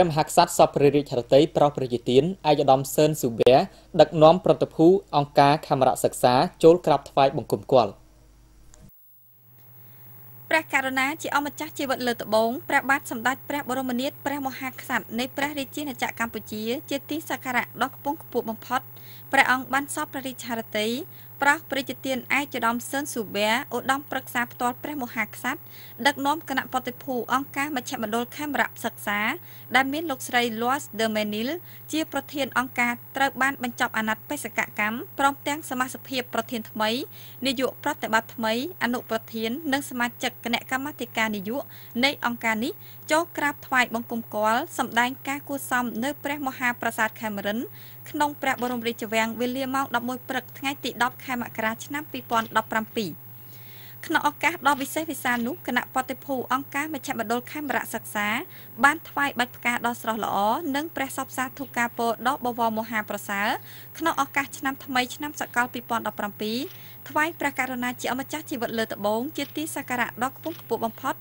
ព្រះមហាក្សត្រសពព្រះរាជហឫទ័យប្រោសព្រះជាទានឯកឧត្តមសឿនស៊ូប៊ែដឹកនាំប្រតិភូអង្គការខេមរៈសិក្សាចូលក្រាបថ្វាយបង្គំគាល់ព្រះករុណាជាអម្ចាស់ជីវិតលើត្បូងព្រះបាទសម្ដេចព្រះបរមនាថព្រះមហាក្សត្រនៃព្រះរាជាណាចក្រកម្ពុជា ជាទីសក្ការៈដ៏ខ្ពង់ខ្ពស់បំផុតព្រះអង្គបានសពព្រះរាជហឫទ័យ ប្រោសព្រះជាទានឯកឧត្តមសឿនស៊ូប៊ែឧត្តមប្រឹក្សាផ្ទាល់ព្រះមហាក្សត្រដឹកនាំគណៈបតិភូអង្គការមជ្ឈមណ្ឌលខេមរៈសិក្សា ដែលមានលោកស្រី Lois de Menil ជាប្រធានអង្គការត្រូវបានបញ្ចប់អាណត្តិបេសកកម្មព្រមទាំងសមាជិកភាពប្រធានថ្មីនាយកប្រតិបត្តិថ្មីអនុប្រធាន និងសមាជិកគណៈកម្មាធិការនយោបាយនៃអង្គការនេះចូលក្រាបថ្វាយបង្គំគាល់សម្ដែងការគួសមនៅព្រះមហាប្រាសាទខេមរិនក្នុងព្រះបរមរាជវាំងវេលាម៉ោង11ព្រឹកថ្ងៃទី10ខែមករាឆ្នាំ2017 ក្នុងឱកាសដ៏វិសេសវិសាលនោះគណៈបតិភូអង្គការមជ្ឈមណ្ឌលខេមរៈសិក្សា បានថ្វាយបាច់ផ្កាដ៏ស្រស់ល្អនិងព្រះសពសាធុការពរដ៏បវរមហាប្រសើរក្នុងឱកាសឆ្នាំថ្មីឆ្នាំសកល2017ថ្វាយព្រះករុណាជាអម្ចាស់ជីវិតលើត្បូងជាទីសក្ការៈដ៏ខ្ពង់ខ្ពស់បំផុត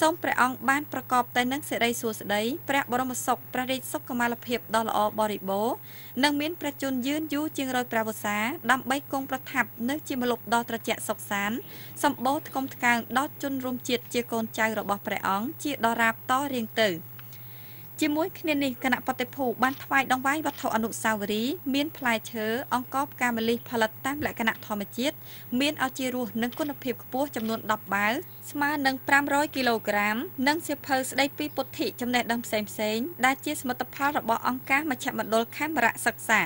សូមព្រះអង្គបានប្រកបតែនឹងសេរីសួស្តីព្រះបរមសុខព្រះរាជសុខុមាលភាពដ៏ល្អបរិបូរណ៍និងមានព្រះជន្មយឺនយូរជាងរយព្រះវស្សា ដើម្បីគង់ប្រថាប់នៅជាម្លប់ដ៏ត្រជាក់សុខសាន្តសម្បូរថ្កុំថ្កើងដល់ជនរួមជាតិជាកូនចៅរបស់ព្រះអង្គជាដរាបតរៀងទៅជាមួយគ្នានេះគណៈបតិភូបានថ្វាយដង្វាយវត្ថុអនុស្សាវរីយ៍មានផ្លែឈើអង្ករផ្កាម្លិះផលិតតាមលក្ខណៈធម្មជាតិមានឱជារសនិងគុណភាពខ្ពស់ចំនួន10បាវស្មើនឹង500គីឡូក្រាមនិងសៀវភៅស្ដីពីពុទ្ធិចំណេះដឹងផ្សេងផ្សេងដែលជាសមិទ្ធផលរបស់អង្គការមជ្ឈមណ្ឌលខេមរៈសិក្សា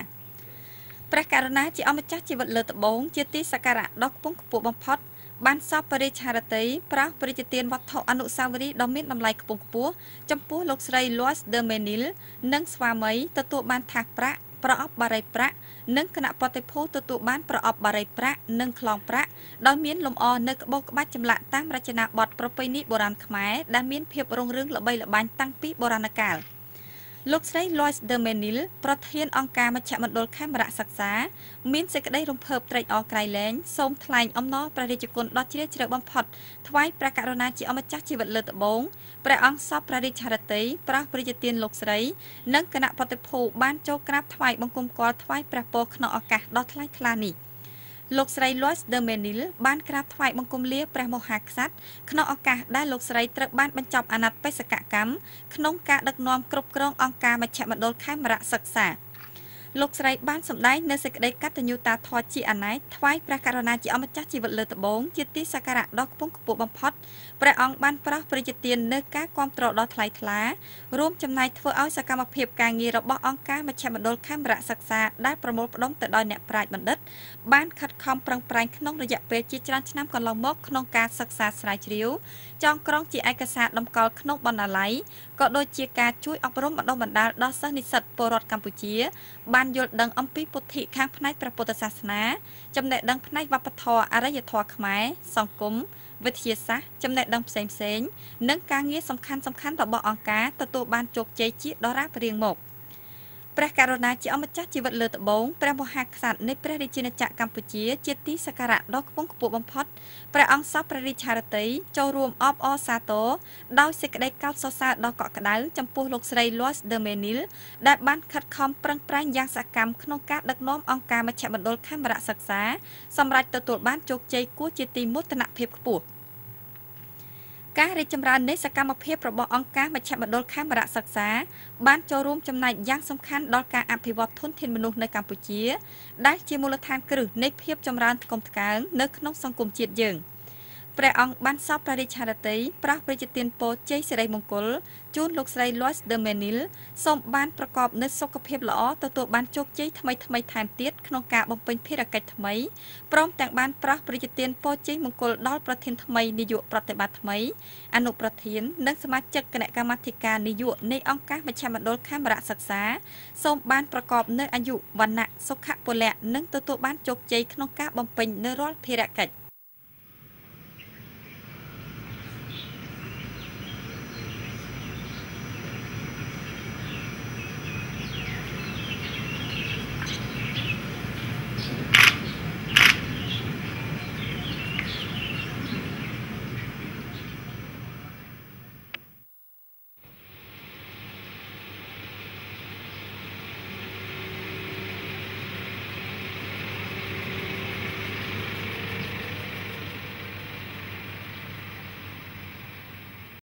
ព្រះករុណាជាអម្ចាស់ជីវិតលើត្បូងជាទីសក្ការៈដ៏ខ្ពង់ខ្ពស់បំផុត បានសពបរិច្ឆារតីប្រោសព្រះរាជទានវត្ថុអនុស្សាវរីយ៍ដ៏មានតម្លៃខ្ពង់ខ្ពស់ចំពោះលោកស្រី Lois de Menil និងស្វាមីទទួលបានថាសប្រាក់ប្រអប់បារីប្រាក់និងគណៈបតិភូទទួលបានប្រអប់បារីប្រាក់និងខ្លងប្រាក់ដោយមានលម្អនៅក្បូរក្បាច់ចម្លាក់តាមរចនាបថប្រពៃណីបុរាណខ្មែរដែលមានភាពរុងរឿងល្បីល្បាញតាំងពីបុរាណកាល។ លោកស្រី Lois de Menil ប្រធានអង្គការមជ្ឈមណ្ឌលខេមរៈសិក្សាមានសេចក្តីរំភើបត្រេកអរក្រៃលែងសូមថ្លែងអំណរព្រះរាជគុណដ៏ជ្រាលជ្រៅបំផុតថ្វាយព្រះករុណាជាអម្ចាស់ជីវិតលើត្បូងព្រះអង្គសពព្រះរាជហឫទ័យប្រោះព្រះរាជទានលោកស្រី និងគណៈបតិភូបានចូលក្រាបថ្វាយបង្គំគាល់ថ្វាយព្រះពរក្នុងឱកាសដ៏ថ្លៃថ្លានេះ។ លោកស្រី Lois de Menil បានក្រាបថ្វាយបង្គំលាព្រះមហាក្សត្រក្នុងឱកាសដែលលោកស្រីត្រូវបានបញ្ចប់អាណត្តិបេសកកម្មក្នុងការដឹកនាំគ្រប់គ្រងអង្គការមជ្ឈមណ្ឌលខេមរៈសិក្សា។ លោកស្រីបានសម្ដែងនៅសេចក្តីកតញ្ញូតាធម៌ជាអណែកថ្វាយព្រះករុណាជាអម្ចាស់ជីវិតលើត្បូងជាទីសក្ការៈដ៏ខ្ពង់ខ្ពស់បំផុតព្រះអង្គបានប្រោសព្រះជទាននៅការគ្រប់គ្រងដ៏ថ្លៃថ្លារួមចំណែកធ្វើឲ្យសកម្មភាពការងាររបស់អង្គការមជ្ឈមណ្ឌលខេមរៈសិក្សាដែលប្រមូលផ្ដុំទៅដោយអ្នកប្រាជ្ញបណ្ឌិតបានខិតខំប្រឹងប្រែងក្នុងរយៈពេលជាច្រើនឆ្នាំកន្លងមកក្នុងការសិក្សាស្រាវជ្រាវចងក្រងជាឯកសារតម្កល់ក្នុងបណ្ណាល័យក៏ដូចជាការជួយអប់រំបណ្ដុះបណ្ដាលដល់សិស្សនិស្សិតពលរដ្ឋកម្ពុជាបានយល់ដឹងអំពីពុទ្ធិខាងផ្នែកព្រះពុទ្ធសាសនា ចំណេះដឹងផ្នែកវប្បធម៌អរិយធម៌ខ្មែរសង្គមវិទ្យាសាស្ត្រចំណេះដឹងផ្សេងផ្សេងនិងការងារសំខាន់សំខាន់របស់អង្គការទទួលបានជោគជ័យជាដរាបរៀងមក ព្រះករុណាជាអម្ចាស់ជីវិតលើត្បូងព្រះមហាក្សត្រនៃព្រះរាជាណាចក្រកម្ពុជាជាទីសក្ការៈដ៏ខ្ពង់ខ្ពស់បំផុតព្រះអង្គសពព្រះរាជារតីចូលរួមអបអរសាទរដោយសេចក្តីកោតសរសើរដ៏កក់ក្ដៅចំពោះលោកស្រី Lois de Menil ដែលបានខិតខំប្រឹងប្រែងយ៉ាងសកម្មក្នុងការដឹកនាំអង្គការមជ្ឈមណ្ឌលខេមរៈសិក្សាសម្រាប់ទទួលបានជោគជ័យគួរជាទីមោទនភាពខ្ពស់ ការរីកចម្រើននៃសកម្មភាពរបស់អង្គការមជ្ឈមណ្ឌលខេមរៈសិក្សាបានចូលរួមចំណែកយ៉ាងសំខាន់ដល់ការអភិវឌ្ឍធនធានមនុស្សនៅកម្ពុជា ដែលជាមូលដ្ឋានគ្រឹះនៃភាពចម្រើនថ្កុំថ្កើងនៅក្នុងសង្គមជាតិយើង។ ព្រះអង្គបានសពព្រះរាជហឫទ័យប្រោះព្រះជាទានពរជ័យសិរីមង្គលជូនលោកស្រី Lois de Menil សូមបានប្រកបនូវសុខភាពល្អទទួលបានជោគជ័យថ្មីថ្មីថែមទៀតក្នុងការបំពេញភារកិច្ចថ្មីព្រមទាំងបានប្រោះព្រះជាទានពរជ័យមង្គលដល់ប្រធានថ្មីនាយកប្រតិបត្តិថ្មីអនុប្រធាននិងសមាជិកគណៈកម្មាធិការនាយកនៃអង្គការមជ្ឈមណ្ឌលខេមរៈសិក្សាសូមបានប្រកបនូវអាយុវណ្ណៈសុខៈពលៈនិងទទួលបានជោគជ័យក្នុងការបំពេញនូវរាល់ភារកិច្ច